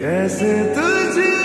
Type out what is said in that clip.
कैसे तुझे